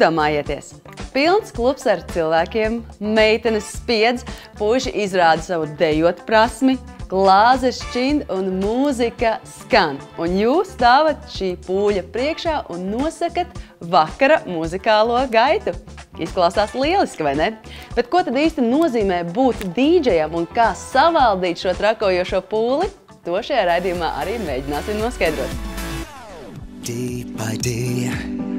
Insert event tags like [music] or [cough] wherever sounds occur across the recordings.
Iedomājieties, pilns klubs ar cilvēkiem, meitenes spiedz, puiši izrāda savu dejot prasmi, glāzes šķind un mūzika skan. Un jūs stāvat šī pūļa priekšā un nosakat vakara muzikālo gaitu. Izklausās lieliski, vai ne? Bet ko tad īsti nozīmē būt dīdžejam un kā savaldīt šo trakojošo pūli? To šajā raidījumā arī mēģināsim noskaidrot. By day,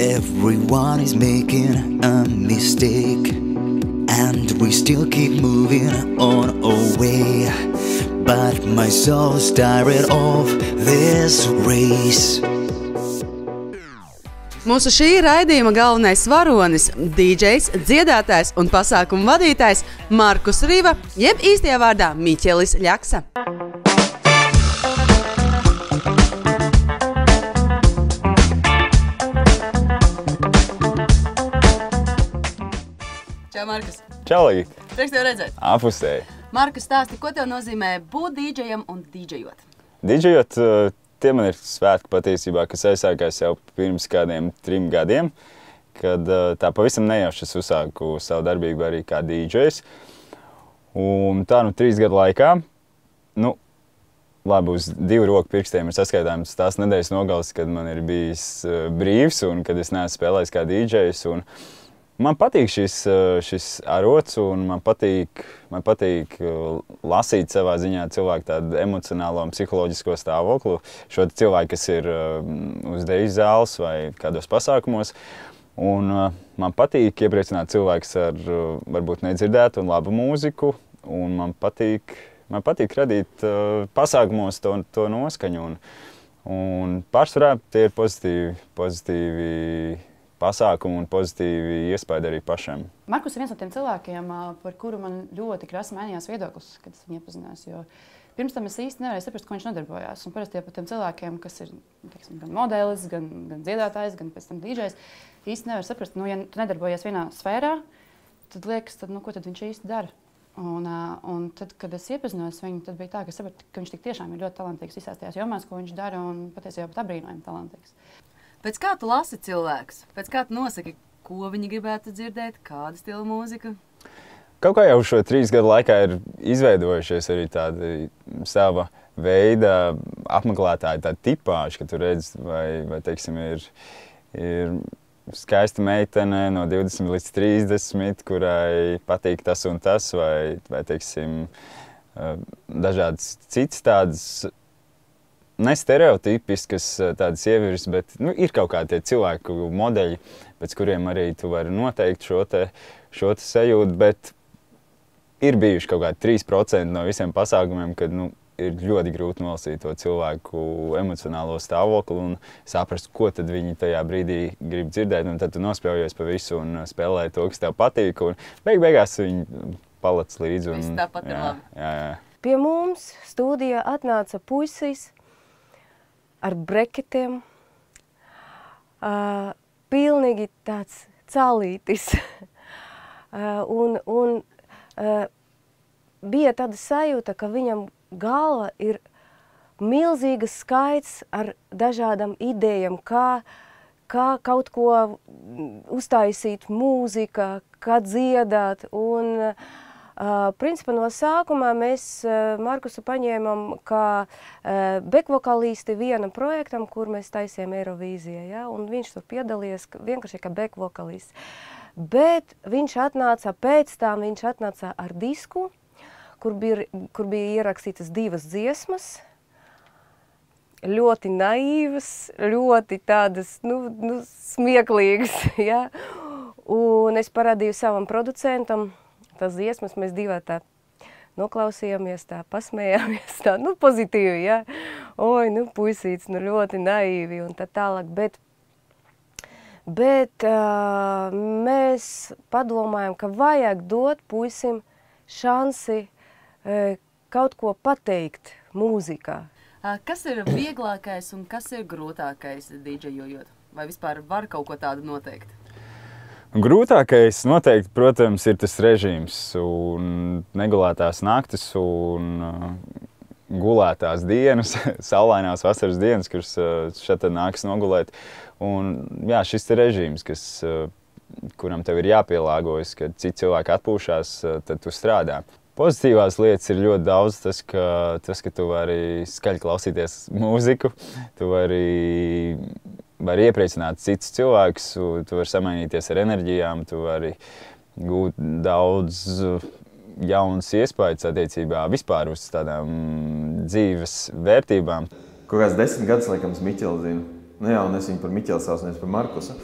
everyone is making a mistake And we still keep moving on our way But my soul's tired of this race Mūsu šī raidījuma galvenais varonis, DJs, dziedātājs un pasākumu vadītājs Markus Rīva, jeb īstajā vārdā Miķelis Ļaksa. Markus! Čau, Līgi! Prieks tev redzēt! Apusēji! Markus, stāsti, ko tev nozīmē būt dīdžejam un dīdžejot? Dīdžejot, uh, tie man ir svētki patiesībā, kas aizsākās jau pirms kādiem trim gadiem, kad uh, tā pavisam nejauši es uzsāku savu darbību arī kā dīdžejs. Un tā nu trīs gadu laikā, nu, labi, uz divu roku pirkstiem ir saskaitāms tās nedēļas nogales, kad man ir bijis uh, brīvs un kad es neesmu spēlējis kā dīdžejs. Man patīk šis, eh, šis arots, un man patīk, man patīk eh, lasīt savā ziņā cilvēku tādu emocionālo un psiholoģisko stāvokli. Šo cilvēku, kas ir eh, uz deju zāles vai kādos pasākumos. Un, man patīk iepriecināt cilvēkus ar varbūt nedzirdētu un labu mūziku. Un man patīk, man patīk radīt pasākumos to, to noskaņu. Un, un pārsvarā tie ir pozitīvi, pozitīvi pasākumu un pozitīvi iespēju arī pašam. Markus ir viens no tiem cilvēkiem, par kuru man ļoti krasi mainījās viedoklis, kad es viņu iepazinās. Pirms tam es īsti nevarēju saprast, ko viņš nodarbojās. Un parasti par tiem cilvēkiem, kas ir teiksim, gan modelis, gan, gan dziedātājs, gan pēc tam dīdžers, īsti nevar saprast, nu, ja tu nedarbojies vienā sfērā, tad liekas, tad, nu, ko tad viņš īsti dara. Un, un tad, kad es iepazinos viņu, tad bija tā, ka, sapratu, ka viņš tiešām ir ļoti talantīgs visās tajās jomās, ko viņš dara, un patiesībā pat apbrīnojami talantīgs. Pēc kā tu lasi cilvēkus? Pēc kā tu nosaki, ko viņi gribētu dzirdēt, kāda stila mūzika? Kaut kā jau šo trīs gadu laikā ir izveidojušies arī tāda sava veida apmeklētāja tāda tipāža, ka tu redz, vai, vai teiksim, ir, ir skaista meitene no 20 līdz 30, kurai patīk tas un tas, vai, vai teiksim, dažādas citas tādas ne stereotipiskas eh, tādas sievietes, bet nu, ir kaut kādi cilvēku modeļi, pēc kuriem arī tu vari noteikt šo, te, šo te sajūtu. Bet ir bijuši kaut kādi 3% no visiem pasākumiem, kad nu, ir ļoti grūti nolasīt to cilvēku emocionālo stāvokli un saprast, ko tad viņi tajā brīdī grib dzirdēt. Un tad tu nospēlējies pa visu un spēlē to, kas tev patīk. Beig beigās viņi paliec līdzi. Un, tāpat jā, ir labi. Jā, jā. Pie mums studijā atnāca puisis, ar breketiem. Uh, pilnīgi tāds calītis. [laughs] uh, un un uh, bija tāda sajūta, ka viņam galva ir milzīgas skaits ar dažādām idejām, kā, kā kaut ko uztaisīt mūzika, kā dziedāt. Un, uh, Uh, principā no sākumā mēs uh, Markusu paņēmām kā uh, bekvokalisti vienam projektam, kur mēs taisījām Eirovīzijā, ja? un viņš tur piedalījās vienkārši kā bekvokalists. Bet viņš atnāca pēc tam, viņš atnāca ar disku, kur bija, kur bija ierakstītas divas dziesmas, ļoti naīvas, ļoti tādas, nu, nu smieklīgas, [laughs] ja? Un es parādīju savam producentam, tās dziesmas mēs divi tā noklausījāmies, tā pasmējāmies, tā, nu, pozitīvi, ja. Oi, nu, puisīts, nu, ļoti naīvi un tā tālāk, bet, bet uh, mēs padomājam, ka vajag dot puisim šansi uh, kaut ko pateikt mūzikā. Kas ir vieglākais un kas ir grūtākais dīdžejojot? Vai vispār var kaut ko tādu noteikt? Grūtākais noteikti, protams, ir tas režīms un negulētās naktis un uh, gulētās dienas, [laughs] saulainās vasaras dienas, kuras šeit nāks nogulēt. Un, jā, šis ir režīms, kas, kuram tev ir jāpielāgojas, kad citi cilvēki atpūšas, tad tu strādā. Pozitīvās lietas ir ļoti daudz. Tas, ka, tas, ka tu vari skaļi klausīties [laughs] mūziku, tu vari, vari iepriecināt citus cilvēkus, tu vari samainīties ar enerģijām, tu vari gūt daudz jaunas iespējas attiecībā vispār uz tādām dzīves vērtībām. Kaut kāds desmit gadus, laikam, es Miķeli zinu. Nu jā, un es viņu par Miķeli saucu, nevis par Markusu.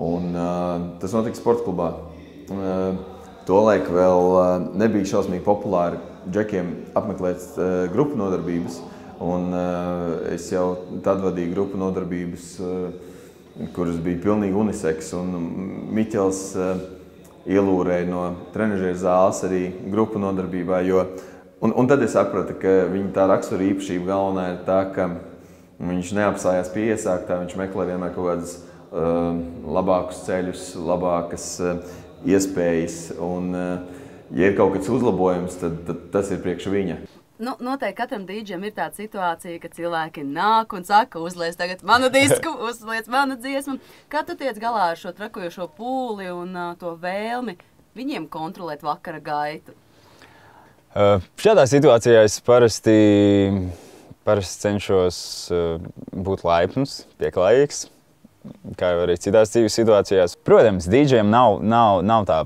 Un, uh, tas notika sporta klubā. Uh, Tolaik vēl uh, nebija šausmīgi populāri džekiem apmeklēt uh, grupu nodarbības. Un, uh, es jau tad vadīju grupu nodarbības, kuras bija pilnīgi uniseks. Un Miķels ielūrēja no trenižera zāles arī grupu nodarbībā. Jo, un, un tad es sapratu, ka viņa tā rakstura īpašība galvenā ir tā, ka viņš neapstājās pie iesāktā, viņš meklē vienmēr kaut kādus uh, labākus ceļus, labākas uh, iespējas. Un, uh, ja ir kaut kāds uzlabojums, tad, tad tas ir priekš viņa. Nu, noteikti katram dīdžam ir tāda situācija, ka cilvēki nāk un saka, uzliec tagad manu disku, [laughs] uzliec manu dziesmu. Kā tu tiec galā ar šo trakojošo pūli un uh, to vēlmi viņiem kontrolēt vakara gaitu? Uh, šādā situācijā es parasti, parasti cenšos uh, būt laipns, pieklājīgs, kā jau arī citās dzīves situācijās. Protams, dīdžiem nav, nav, nav tā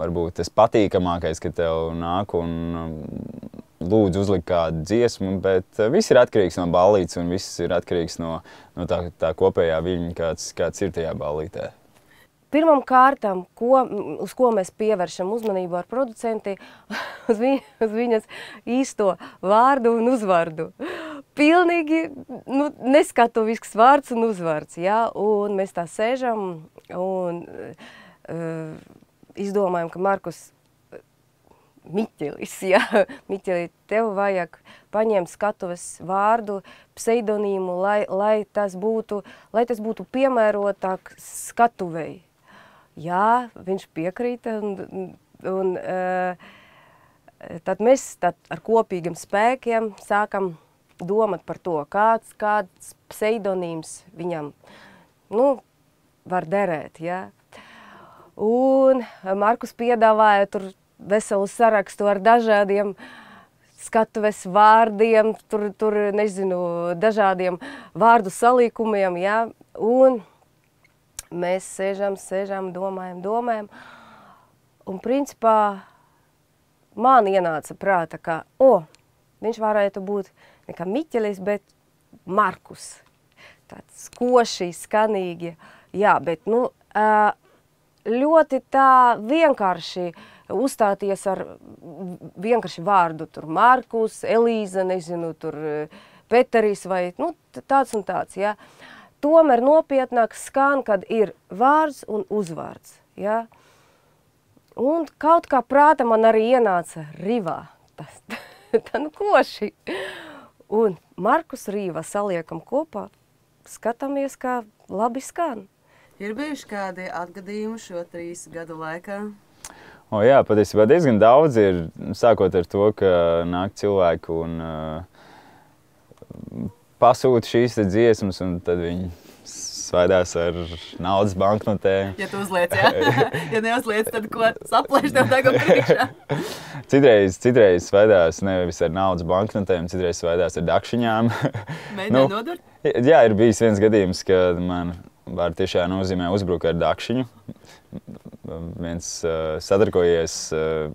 varbūt tas patīkamākais, ka tev nāk un lūdzu uzlikt kādu dziesmu, bet eh, viss ir atkarīgs no ballītes un viss ir atkarīgs no, no tā, tā kopējā viļņa, kāds, kāds ir tajā ballītē. Pirmam kārtam, ko, uz ko mēs pievēršam uzmanību ar producenti, [laughs] uz, viņ, uz viņas īsto vārdu un uzvārdu. Pilnīgi nu, neskatovisks vārds un uzvārds, ja? un mēs tā sēžam un uh, izdomājam, ka Markus Miķelis, [laughs] ja, Miķeli, tev vajag paņemt skatuves vārdu, pseidonīmu, lai, lai, tas būtu, lai tas būtu piemērotāk skatuvei. Jā, viņš piekrīta un, un uh, tad mēs tad ar kopīgiem spēkiem sākam domāt par to, kāds, kāds pseidonīms viņam nu, var derēt. Ja? Un Markus piedāvāja tur veselu sarakstu ar dažādiem skatuves vārdiem, tur, tur nezinu, dažādiem vārdu salīkumiem, ja? un mēs sēžam, sēžam, domājam, domājam, un principā man ienāca prāta, ka, o, viņš varētu būt nekā Miķelis, bet Markus, tāds koši, skanīgi, jā, bet, nu, ļoti tā vienkārši, uzstāties ar vienkārši vārdu, tur Markus, Elīza, nezinu, tur eh, Peteris vai nu, tāds un tāds, ja. Tomēr nopietnāk skan, kad ir vārds un uzvārds, ja. Un kaut kā prāta man arī ienāca Rivā, [laughs] tas, tā nu koši. Un Markus Rīva saliekam kopā, skatāmies, kā labi skan. Ir bijuši kādi atgadījumi šo trīs gadu laikā? O, jā, patiesībā diezgan daudz ir. Sākot ar to, ka nāk cilvēki un uh, pasūta šīs dziesmas, un tad viņi svaidās ar naudas banknotēm. Ja tu uzliec, jā. [laughs] ja neuzliec, tad ko saplēš tev tagad priekšā? [laughs] citreiz, citreiz svaidās nevis ar naudas banknotēm, citreiz svaidās ar dakšiņām. Mēģināja [laughs] nu, nodurt? Jā, ir bijis viens gadījums, kad man var tiešā nozīmē uzbruka ar dakšiņu viens uh, sadarbojies uh,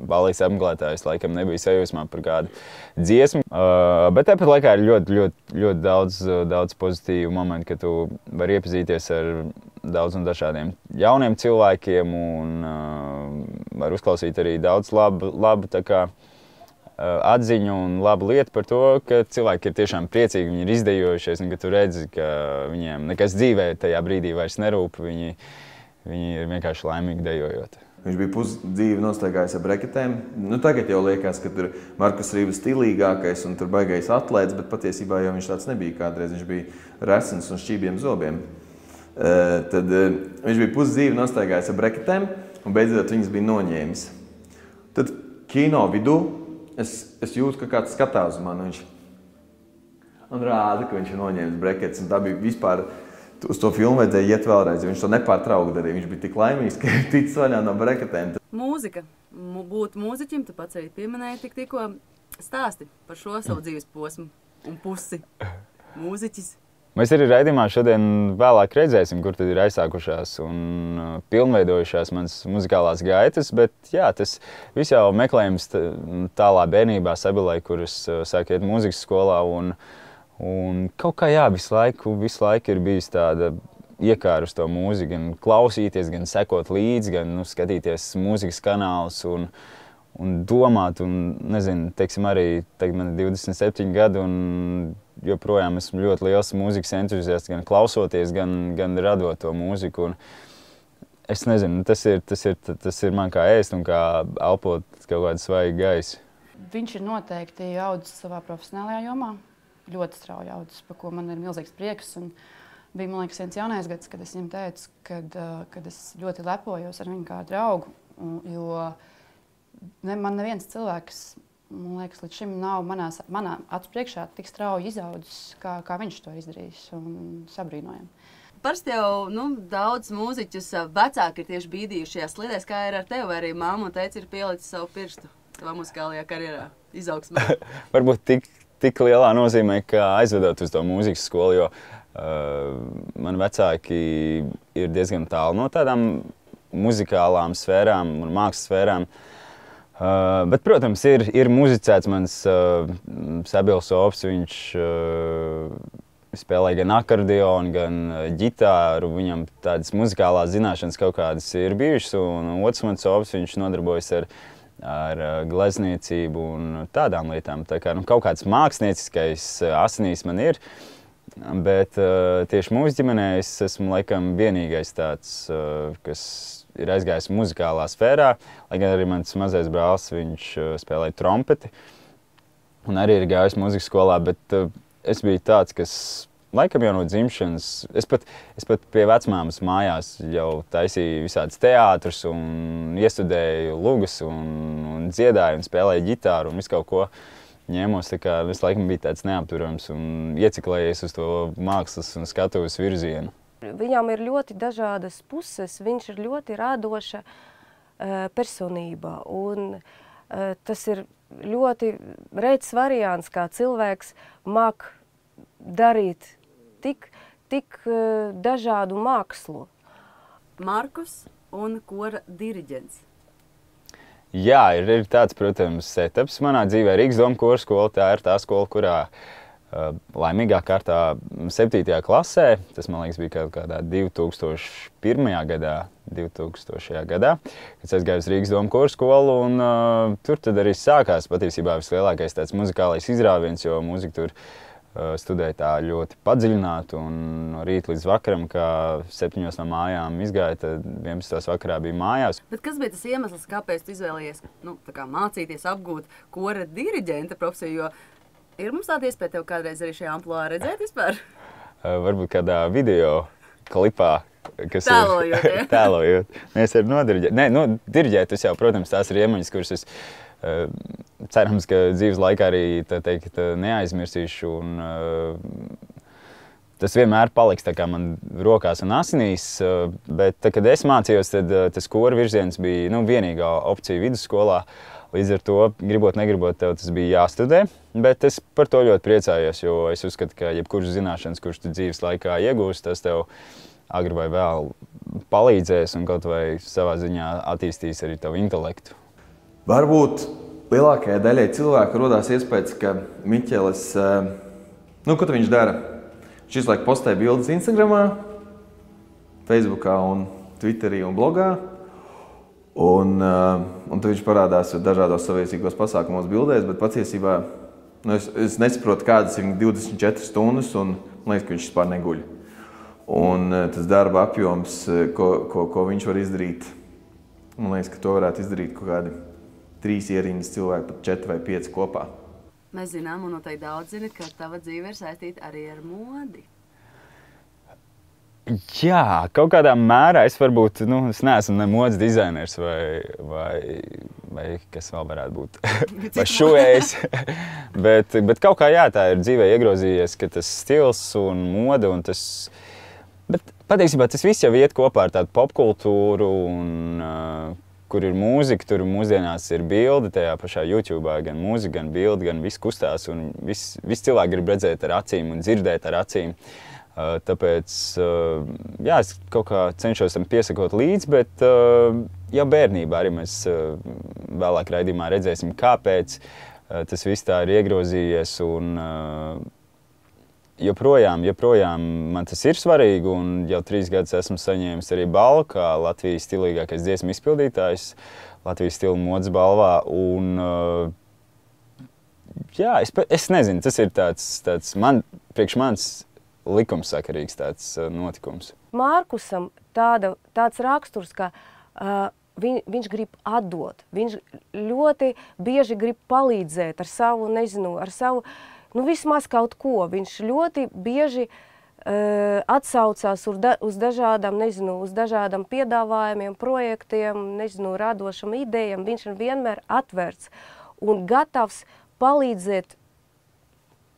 balijas apmeklētājs, laikam nebija sajūsmā par kādu dziesmu. Uh, bet tāpat laikā ir ļoti, ļoti, ļoti daudz, daudz pozitīvu momentu, ka tu vari iepazīties ar daudziem dažādiem jauniem cilvēkiem un uh, var uzklausīt arī daudz labu, labu kā, atziņu un labu lietu par to, ka cilvēki ir tiešām priecīgi, viņi ir izdejojušies, un ka tu redzi, ka viņiem nekas dzīvē tajā brīdī vairs nerūp. Viņi, uh, Viņi ir vienkārši laimīgi dejojot. Viņš bija pusdzīvi nostaigājis ar breketēm. Nu, tagad jau liekas, ka tur Markus Rīvs ir stilīgākais un tur baigais atlēts, bet patiesībā jau viņš tāds nebija. Kādreiz viņš bija resns un šķībiem zobiem. Uh, tad uh, viņš bija pusdzīvi nostaigājis ar breketēm un beidzot viņas bija noņēmis. Tad kino vidū es, es jūtu, ka kāds skatās uz mani. Viņš un rāda, ka viņš ir noņēmis brekets. Tā bija vispār. Uz to filmu vajadzēja iet vēlreiz. Viņš to nepārtraukti darīja. Viņš bija tik laimīgs, [laughs] ka ir ticis vaļā no breketēm. Mūzika. Būt mūziķim, tu pats arī pieminēji tik tikko stāsti par šo savu dzīves posmu un pusi. Mūziķis. Mēs arī raidījumā šodien vēlāk redzēsim, kur tad ir aizsākušās un uh, pilnveidojušās manas muzikālās gaitas, bet jā, tas viss jau meklējums tālā bērnībā Sabilai, kuras uh, sāk iet mūzikas skolā un, un kaut kā jā, visu laiku, visu laiku ir bijis tāda iekāra uz to mūziku, gan klausīties, gan sekot līdzi, gan nu, skatīties mūzikas kanālus un, un domāt, un nezinu, teiksim arī, tagad man ir 27 gadi un joprojām esmu ļoti liels mūzikas entuziasts, gan klausoties, gan, gan radot to mūziku. Un es nezinu, tas ir, tas, ir, tas ir man kā ēst un kā elpot kaut kādu svaigu gaisu. Viņš ir noteikti audzis savā profesionālajā jomā. Ļoti strauji audzis, par ko man ir milzīgs prieks. Un bija man liekas, viens jaunais gads, kad es viņam teicu, kad, kad es ļoti lepojos ar viņu kā draugu. Jo ne, man neviens cilvēks man liekas, līdz šim nav manā, manā acu priekšā tik strauji izaudzis, kā, kā viņš to izdarījis. Sabrīnojami. Parasti jau nu, daudz mūziķus vecāki ir tieši bīdījušies slidēs, kā ir ar tevi. Arī mamma un teica, ir pielicis savu pirkstu savā muzikālajā karjerā, izaugsmē. [laughs] Varbūt tik, tik lielā nozīmē, ka aizvedot uz to mūzikas skolu, jo uh, man vecāki ir diezgan tālu no tādām muzikālām sfērām un mākslas sfērām. Uh, Uh, bet, protams, ir, ir muzicēts mans uh, Sabils Ops. Viņš uh, spēlē gan akordeonu, gan ģitāru. Viņam tādas muzikālās zināšanas kaut kādas ir bijušas. Un otrs mans Ops, viņš nodarbojas ar, ar glezniecību un tādām lietām. Tā kā nu, kaut kāds mākslinieckais asinīs man ir. Bet uh, tieši mūsu ģimenē es esmu laikam vienīgais tāds, uh, kas ir aizgājis muzikālā sfērā, lai gan arī mans mazais brālis viņš uh, spēlēja trompeti un arī ir gājis muzikas skolā, bet uh, es biju tāds, kas laikam jau no dzimšanas, es pat, es pat pie vecmāmas mājās jau taisīju visādus teātrus un iestudēju lugas un, un dziedāju un spēlēju ģitāru un visu kaut ko ņēmos. Tā kā es laikam biju tāds neapturams un ieciklējies uz to mākslas un skatuves virzienu. Viņam ir ļoti dažādas puses, viņš ir ļoti radoša uh, personība. Un, uh, tas ir ļoti reizes variants, kā cilvēks māk darīt tik, tik uh, dažādu mākslu. Markus un kora diriģents. Jā, ir, ir tāds, protams, setups manā dzīvē. Rīgas doma kora skola, tā ir tā skola, kurā uh, laimīgā kārtā 7. klasē, tas man liekas bija kaut kādā 2001. gadā, 2000. gadā, kad es aizgāju uz Rīgas domu kursu skolu, un uh, tur tad arī sākās patiesībā vislielākais tāds muzikālais izrāviens, jo mūzika tur uh, studēja tā ļoti padziļināti, un no rīta līdz vakaram, kā septiņos no mājām izgāja, tad 11. vakarā bija mājās. Bet kas bija tas iemesls, kāpēc tu izvēlējies nu, kā mācīties apgūt kora diriģenta profesiju, jo Ir mums tāda iespēja tev kādreiz arī šajā amplitūnā redzēt vispār? Varbūt kādā video klipā. Tēlojot, ir, ja? [laughs] tēlojot. Mēs varam nodiriģēt. Nē, nu, diriģēt, tas jau, protams, tās ir iemaņas, kuras es uh, cerams, ka dzīves laikā arī teikt, neaizmirsīšu. Un, uh, tas vienmēr paliks man rokās un asinīs. Uh, bet, tā, kad es mācījos, tad tas kora virziens bija nu, vienīgā opcija vidusskolā. Uh, Līdz ar to, gribot, negribot, tev tas bija jāstudē. Bet es par to ļoti priecājos, jo es uzskatu, ka jebkuras zināšanas, kuras tu dzīves laikā iegūsi, tas tev agri vai vēl palīdzēs un kaut vai savā ziņā attīstīs arī tavu intelektu. Varbūt lielākajai daļai cilvēku radās iespējas, ka Miķelis, eh, nu, ko viņš dara? Viņš visu laiku postē bildes Instagram, Facebook, un Twitterī un blogā. Un, uh, un viņš parādās dažādos saviesīgos pasākumos, bildēs, bet patiesībā nu, es, es nesaprotu, kādas ir 24 stundas, un man liekas, ka viņš vispār neguļ. Un uh, tas darba apjoms, uh, ko, ko, ko viņš var izdarīt, man liekas, ka to varētu izdarīt kaut kādi trīs ierīnas cilvēki, pat četri vai pieci kopā. Mēs zinām, un noteikti daudz zina, ka tava dzīve ir saistīta arī ar modi. Jā, kaut kādā mērā es varbūt nu, es neesmu ne modes dizainers vai, vai, vai kas vēl varētu būt. [laughs] vai šuvējs. [laughs] bet, bet kaut kā jā, tā ir dzīvē iegrozījies, ka tas stils un mode un tas. Bet patiesībā tas viss jau iet kopā ar tādu popkultūru un uh, kur ir mūzika, tur mūsdienās ir bilde tajā pašā YouTube. Gan mūzika, gan bilde, gan viss kustās. Un viss vis cilvēki grib redzēt ar acīm un dzirdēt ar acīm. Uh, tāpēc eh, jā, es kaut kā cenšos tam piesakot līdzi, bet eh, jau bērnībā arī mēs vēlāk raidījumā redzēsim, kāpēc tas viss tā ir iegrozījies. Un, joprojām, joprojām man tas ir svarīgi, un jau trīs gadus esmu saņēmis arī balvu kā Latvijas stilīgākais dziesmu izpildītājs Latvijas stila modes balvā. Un, jā, es, es nezinu, tas ir tāds, tāds man, priekš manis likumsakarīgs tāds uh, notikums. Mārkusam tāda, tāds raksturs, ka uh, viņ, viņš grib atdot, viņš ļoti bieži grib palīdzēt ar savu, nezinu, ar savu, nu vismaz kaut ko. Viņš ļoti bieži uh, atsaucās uz, da, uz dažādām, nezinu, uz dažādām piedāvājumiem, projektiem, nezinu, radošam idejām. Viņš ir vienmēr atvērts un gatavs palīdzēt,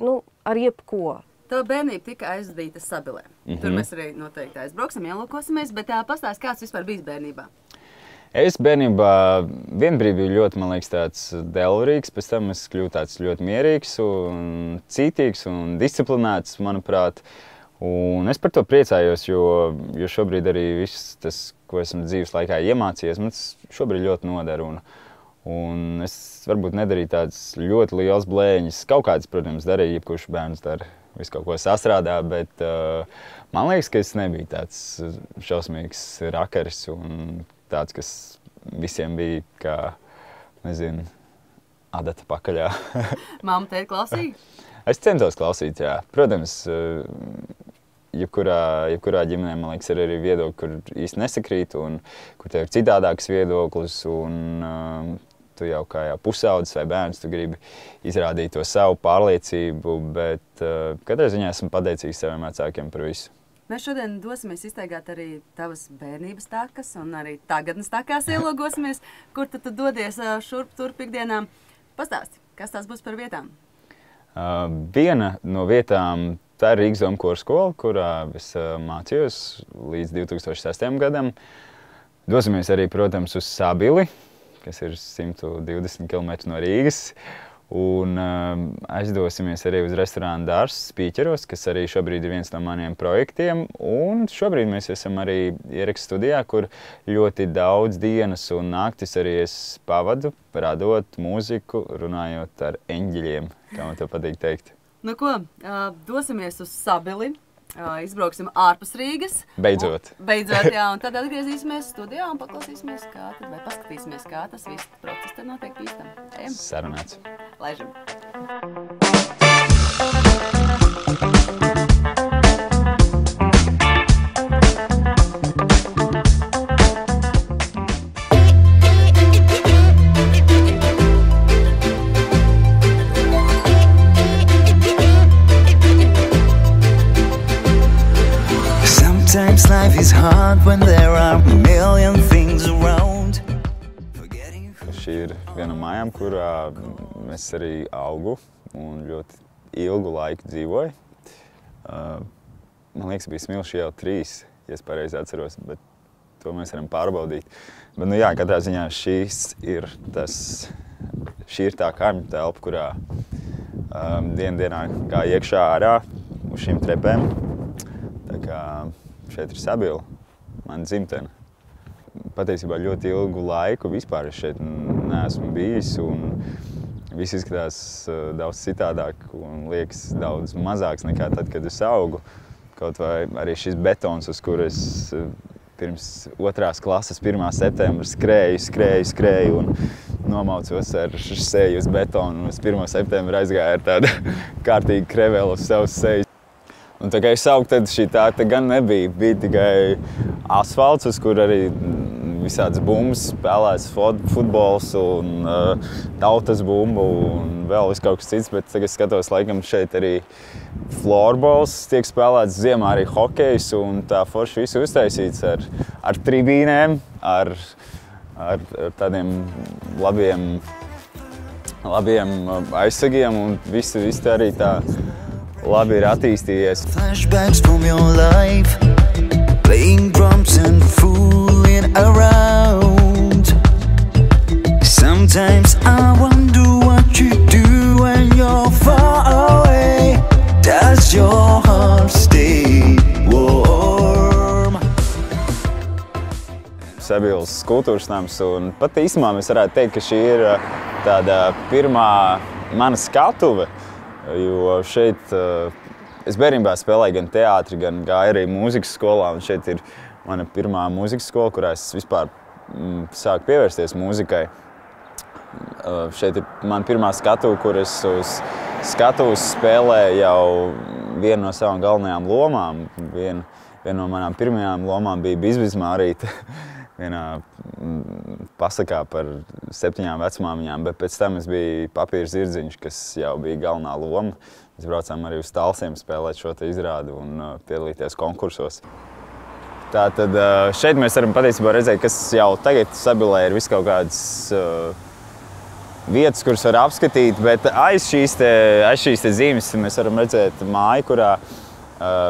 nu, ar jebko. Tā bērnība tika aizdīta Sabilē. Mm -hmm. Tur mēs arī noteikti aizbrauksim, ielūkosimies. Bet pastāstiet, kāds vispār bija bērnībā? Es bērnībā vienbrīd biju ļoti, man liekas, tāds delvīgs, pēc tam es kļuvu tāds ļoti mierīgs un cītīgs un disciplinēts, manuprāt. Un es par to priecājos, jo, jo šobrīd arī viss tas, ko esmu dzīves laikā iemācījies, man tas šobrīd ļoti noder. Un, un es varbūt nedarīju tādas ļoti lielas blēņas. Kaut kādas, protams, darīju, jebkurš bērns dara visu kaut ko sastrādā, bet uh, man liekas, ka es nebiju tāds šausmīgs rakaris un tāds, kas visiem bija kā, nezinu, adata pakaļā. [laughs] Māma teikt klausīja? [laughs] Es centos klausīt, jā. Protams, uh, jebkurā, jebkurā ģimenē, man liekas, ir arī viedokļi, kur īsti nesakrīt, un kur tev ir citādāks viedoklis. Un, uh, tu jau kā jau pusaudzis vai bērns, tu gribi izrādīt to savu pārliecību, bet uh, katrā ziņā esmu pateicīgs saviem vecākiem par visu. Mēs šodien dosimies iztaigāt arī tavas bērnības takas, un arī tagadnes takās [laughs] ielogosimies, kur tu, tu dodies uh, šurp turp ikdienām. Pastāsti, kas tās būs par vietām? Uh, viena no vietām tā ir Rīgas Doma skola, kurā es uh, mācījos līdz 2006. gadam. Dosimies arī, protams, uz Sabili, kas ir 120 km no Rīgas. Un um, aizdosimies arī uz restorānu dārstu Spīķeros, kas arī šobrīd ir viens no maniem projektiem. Un šobrīd mēs esam arī ierakstu studijā, kur ļoti daudz dienas un naktis arī es pavadu, radot mūziku, runājot ar eņģeļiem, kā man to patīk teikt. Nu ko, dosimies uz Sabili izbrauksim ārpus Rīgas. Beidzot. Un, beidzot, jā, un tad atgriezīsimies studijā un paklausīsimies, kā tad, vai paskatīsimies, kā tas viss process te notiek īstam. Ejam. Sarunāts. Laižam. Sometimes no mājām, kurā es arī augu un ļoti ilgu laiku dzīvoju. Uh, man liekas, bija smilši jau trīs, ja es pareizi atceros, bet to mēs varam pārbaudīt. Bet, nu jā, katrā ziņā šīs ir tas, šī ir tā kaimiņu telpa, kurā um, dien dienā gāja iekšā ārā uz šīm trepēm. Tā kā šeit ir sabila, mana dzimtene. Patiesībā ļoti ilgu laiku vispār es šeit neesmu bijis. Viss izskatās uh, daudz citādāk un liekas daudz mazāks nekā tad, kad es augu. Kaut vai arī šis betons, uz kuras uh, pirms otrās klases, 1. septembra skrēju, skrēju, skrēju un nomaucos ar seju uz betonu. Uz 1. septembra aizgāju ar tādu [laughs] kārtīgu krevelu uz savas sejas. Un tā kā es augu, tad šī tā gan nebija. Bija tikai asfalts, uz kur arī visādas bumbas, spēlēts futbols un uh, tautas bumbu un vēl kaut kas cits. Bet tagad skatos, laikam šeit arī florbols tiek spēlēts ziemā arī hokejs un tā forši visu uztaisīts ar, ar tribīnēm, ar, ar, ar tādiem labiem, labiem aizsagiem un viss vis arī tā labi ir attīstījies. Flashbacks from your life Playing drums and fooling around. Sometimes I wonder what you do when you're far away. Does your heart stay warm? Sabils kultūras nams, un pat īstenībā mēs varētu teikt, ka šī ir uh, tāda pirmā mana skatuve, jo šeit uh, Es bērnībā spēlēju gan teātrī, gan gāju arī mūzikas skolā. Šeit ir mana pirmā mūzikas skola, kurā es vispār mm, sāku pievērsties mūzikai. Uh, šeit ir mana pirmā skatuve, kur es uz skatuves spēlēju jau vienu no savām galvenajām lomām. Vien, viena no manām pirmajām lomām bija Bizbizmārīte. [laughs] vienā mm, pasakā par septiņām vecmāmiņām, bet pēc tam es biju papīra zirdziņš, kas jau bija galvenā loma. Mēs braucām arī uz Talsiem spēlēt šo izrādi un uh, piedalīties konkursos. Tātad šeit mēs varam patiesībā redzēt, kas jau tagad sabilē ir vis kaut kādas vietas, kuras var apskatīt, bet aiz šīs, te, aiz šīs te zīmes mēs varam redzēt māju, kurā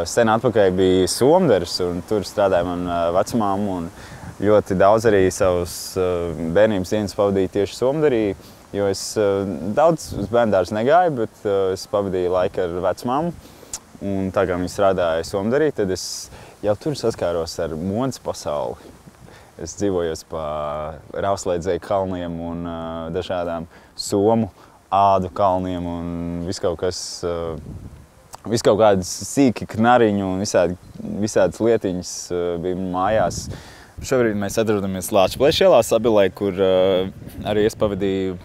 sen atpakaļ bija somders, un tur strādāja man vecmāma, un ļoti daudz arī savus bērnības dienas pavadīja tieši somderī. Jo es daudz uz bērnu dārzu negāju, bet es pavadīju laiku ar vecmāmu. Un tā kā viņi strādāja Somdarī, tad es jau tur saskāros ar modes pasauli. Es dzīvoju pa rauslēdzēju kalniem un uh, dažādām somu ādu kalniem un viss kaut kas, uh, vis kaut kādas sīki knariņu un visādi, visādas lietiņas uh, bija mājās. Šobrīd mēs atrodamies Lāčplēša ielā Sabilē, kur uh, arī es pavadīju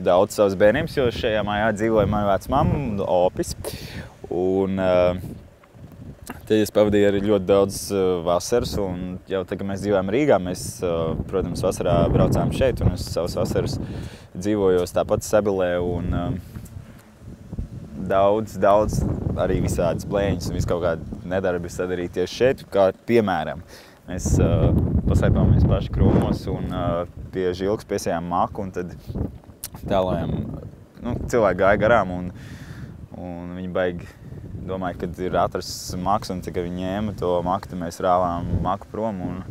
daudz savas bērnības, jo šajā mājā dzīvoja mana vecmāma un opis. Un, uh, Tad es pavadīju arī ļoti daudz uh, vasaras, un jau tagad, kad mēs dzīvojam Rīgā, mēs, uh, protams, vasarā braucām šeit, un es savas vasaras dzīvoju tāpat Sebilē. Un, uh, daudz, daudz arī visādas blēņas un kaut kāda nedarbības arī tieši šeit, kā piemēram. Mēs paslēpāmies paši krūmos un pie žilgas piesējām maku, un tad tēlojam, nu, cilvēki gāja garām un, un viņi baigi domāja, ka ir atrasts maks, un tikai viņi ņēma to maku, tad mēs rāvām maku prom. Un,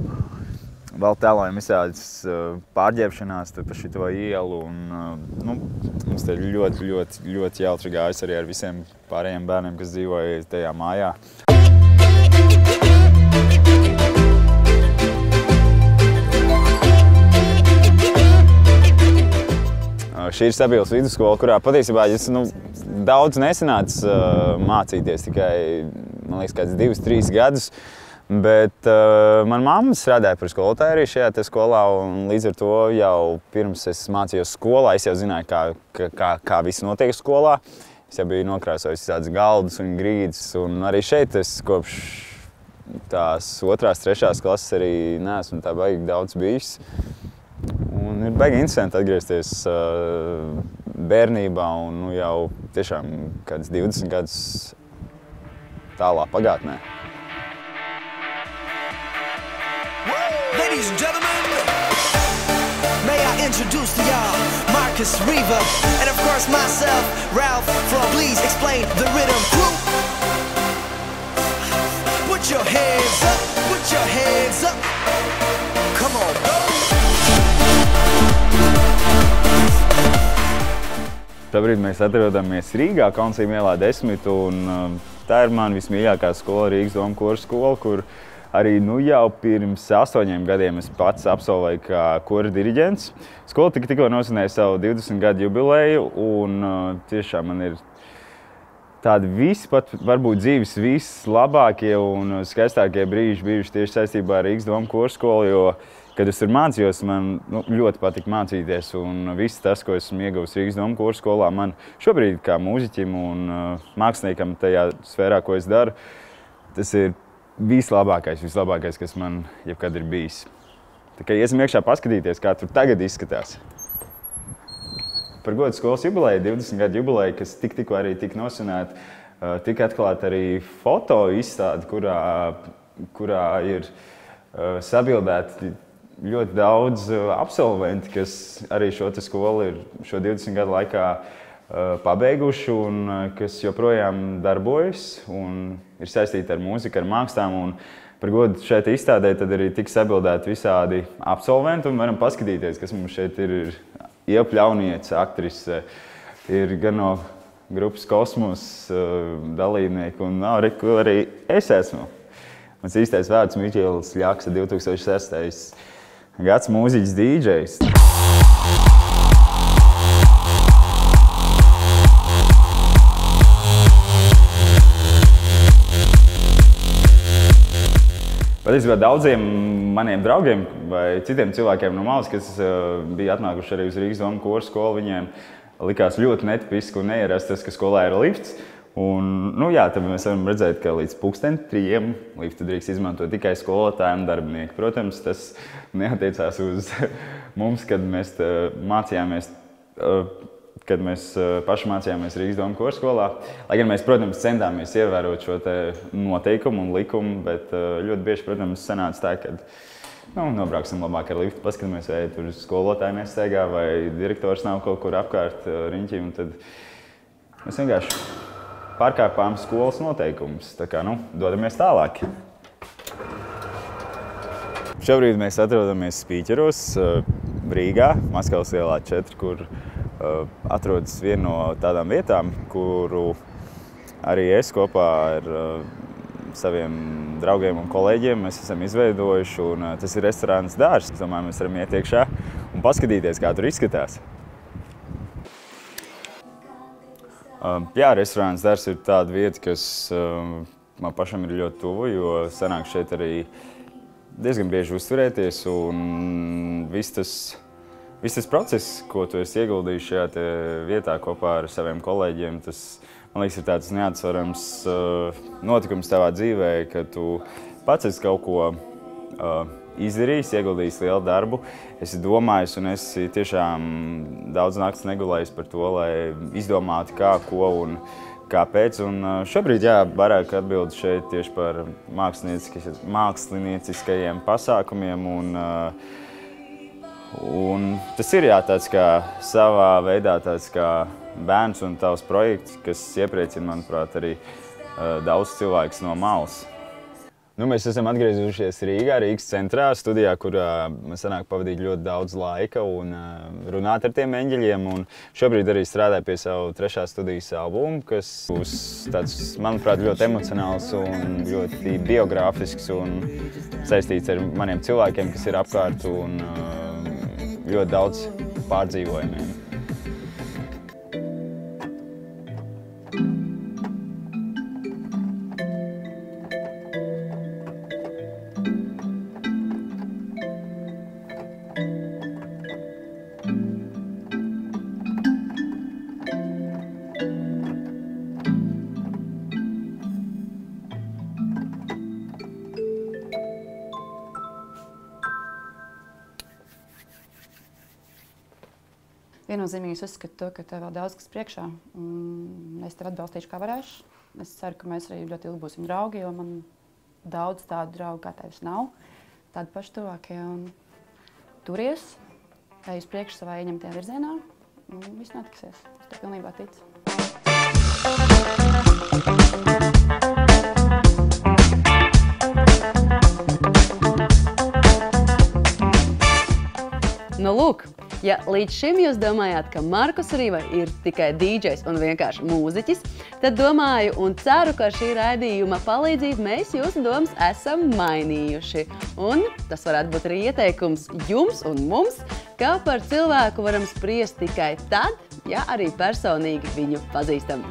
vēl tēlojam visādas uh, pārģērbšanās pa šo ielu. Un, uh, nu, mums te ļoti, ļoti, ļoti jautri gājas arī ar visiem pārējiem bērniem, kas dzīvoja tajā mājā. Šī ir stabils vidusskola, kurā patiesībā es nu, daudz nesanācu uh, mācīties, tikai liekas, kāds divus, trīs gadus. Bet uh, manā mamma strādāja par skolotāju arī šajā skolā. Līdz ar to jau pirms es mācījos skolā, es jau zināju, kā, kā, kā viss notiek skolā. Es jau biju nokrāsojis tādas galdas un grīdas. Un arī šeit es kopš tās otrās, trešās klases arī neesmu tā baigi daudz bijis. Un ir baigi interesanti atgriezties uh, bērnībā un nu, jau tiešām kāds 20 gadus tālā pagātnē. Ladies and gentlemen, may I introduce to y'all Marcus Reva and of course myself, Ralph from Please Explain the Rhythm Crew. Put your hands up, put your hands up. Come on, Šobrīd mēs atrodamies Rīgā, Kaunsīm ielā 10. Un, um, tā ir mana vismīļākā skola, Rīgas Doma koru skola, kur arī nu, jau pirms astoņiem gadiem es pats absolvēju kā kora diriģents. Skola tik, tikko nosvinēja savu 20 gadu jubileju, un uh, tiešām man ir tādi visi, pat varbūt dzīves vislabākie un skaistākie brīži bijuši tieši saistībā ar Rīgas Doma koru skolu. Kad es tur mācījos, man nu, ļoti patika mācīties. Un viss tas, ko esmu ieguvis Rīgas domu kursu skolā, man šobrīd, kā mūziķim un uh, māksliniekam, tajā sfērā, ko es daru, tas ir vislabākais, vislabākais, kas man jebkad ir bijis. Tā kā iesim iekšā paskatīties, kā tur tagad izskatās. Par godu skolas jubileju, 20 gadu jubileju, kas tik, tikko arī tika nosvinēta, uh, tika atklāta arī foto izstāde, kurā, kurā ir uh, sabildēti ļoti daudz uh, absolventu, kas arī šo skolu ir šo 20 gadu laikā pabeiguši un kas joprojām darbojas un ir saistīti ar mūziku, ar mākslām. Par godu šeit izstādē arī tiks sabildēti visādi absolventi un varam paskatīties, kas mums šeit ir. ir Iepļaunieca aktrise ir gan no grupas kosmos dalībnieki un arī, arī es esmu. Mans īstais vārds Mikls Ļaksa, 2006. Gads mūziķis DJs. Patiesībā daudziem maniem draugiem vai citiem cilvēkiem no malas, kas uh, bija atnākuši arī uz Rīgas domu kursu skolu, viņiem likās ļoti netipiski un neierasts tas, ka skolā ir lifts. Un, nu, jā, mēs varam redzēt, ka līdz pusdienas trijiem liftu drīkst izmantot tikai skolotāji un darbinieki. Protams, tas neatiecās uz [laughs] mums, kad mēs mācījāmies. Uh, kad mēs eh, paši mācījāmies Rīgas domu kurskolā. Lai gan mēs, protams, centāmies ievērot šo noteikumu un likumu, bet eh, ļoti bieži, protams, sanāca tā, ka nu, nobrauksim labāk ar liftu, paskatāmies, vai tur skolotāji nestaigā vai direktors nav kaut kur apkārt eh, riņķī. Mēs vienkārši pārkāpām skolas noteikumus. Tā kā nu, dodamies tālāk. Šobrīd mēs atrodamies Spīķeros, Rīgā, Maskavas ielā 4, kur Eh, atrodas viena no tādām vietām, kuru arī es kopā ar eh, saviem draugiem un kolēģiem esam izveidojuši. Un, eh, tas ir restorāns dārsts. Es domāju, mēs varam iet iekšā un paskatīties, kā tur izskatās. Jā, restorāns dārsts ir tāda vieta, kas man pašam ir ļoti tuvu, jo sanāk šeit arī diezgan bieži uzturēties un viss tas Viss tas process, ko tu esi ieguldījis šajā vietā kopā ar saviem kolēģiem, tas man liekas, ir tāds neatsverams uh, notikums tavā dzīvē, ka tu pats esi kaut ko uh, izdarījis, ieguldījis lielu darbu. Es domāju, un es tiešām daudz naktas negulēju par to, lai izdomātu, kā, ko un kāpēc. Un šobrīd jā, vairāk atbild šeit tieši par mākslinieckajiem pasākumiem. Un, Un tas ir jā, tāds kā savā veidā tāds kā bērns un tavs projekts, kas iepriecina, manuprāt, arī daudz cilvēkus no malas. Nu, mēs esam atgriezušies Rīgā, Rīgas centrā, studijā, kur mēs sanāk pavadīt ļoti daudz laika un runāt ar tiem eņģeļiem. Un šobrīd arī strādāju pie savu trešā studijas albumu, kas būs tāds, manuprāt, ļoti emocionāls un ļoti biogrāfisks un saistīts ar maniem cilvēkiem, kas ir apkārt. Un, ļoti daudz pārdzīvojumiem. Viennozīmīgi es uzskatu, ka tev vēl daudz kas priekšā. Es tev atbalstīšu, kā varēšu. Es ceru, ka mēs arī ļoti ilgi būsim draugi, jo man daudz tādu draugu kā tevis nav. Tādi paši tuvākie. Turies, ej uz priekšu savā ieņemtajā virzienā, un viss notiksies. Es tev pilnībā ticu. Nu, lūk, Ja līdz šim jūs domājāt, ka Markus Rīva ir tikai DJs un vienkārši mūziķis, tad domāju un ceru, ka šī raidījuma palīdzību mēs jūsu domas esam mainījuši. Un tas varētu būt arī ieteikums jums un mums, ka par cilvēku varam spriest tikai tad, ja arī personīgi viņu pazīstam.